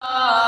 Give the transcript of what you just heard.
Ah